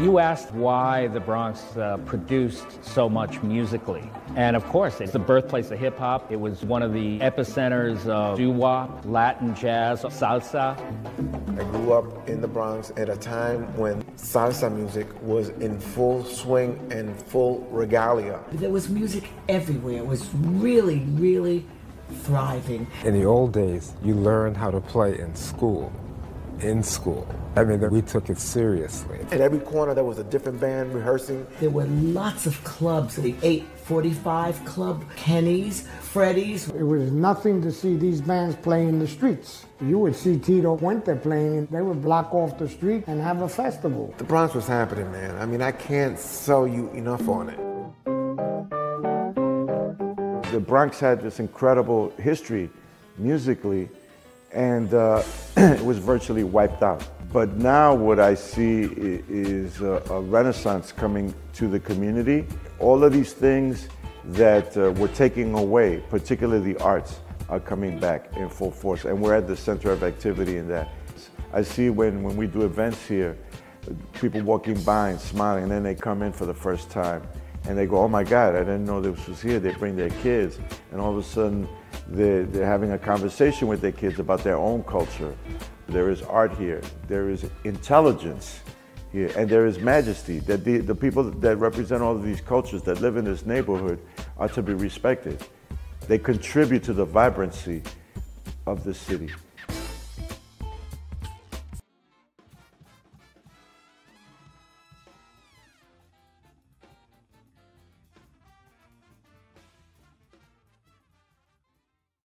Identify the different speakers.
Speaker 1: You asked why the Bronx uh, produced so much musically. And of course, it's the birthplace of hip hop. It was one of the epicenters of doo wop, Latin jazz, salsa.
Speaker 2: I grew up in the Bronx at a time when salsa music was in full swing and full regalia.
Speaker 3: There was music everywhere. It was really, really thriving.
Speaker 4: In the old days, you learned how to play in school. In school. I mean, we took it seriously.
Speaker 2: At every corner, there was a different band rehearsing.
Speaker 3: There were lots of clubs the 845 Club, Kenny's, Freddy's.
Speaker 5: It was nothing to see these bands playing in the streets. You would see Tito Puente playing, they would block off the street and have a festival.
Speaker 2: The Bronx was happening, man. I mean, I can't sell you enough on it.
Speaker 6: The Bronx had this incredible history musically, and uh, it was virtually wiped out. But now what I see is a, a, renaissance coming to the community. All of these things that uh, were taking away, particularly the arts, are coming back in full force. And we're at the center of activity in that. I see when, when we do events here, people walking by and smiling, and then they come in for the first time and they go, oh my God, I didn't know this was here. They bring their kids, and all of a sudden they're, they're having a conversation with their kids about their own culture. There is art here, there is intelligence here, and there is majesty. That the, the people that represent all of these cultures that live in this neighborhood are to be respected. They contribute to the vibrancy of the city.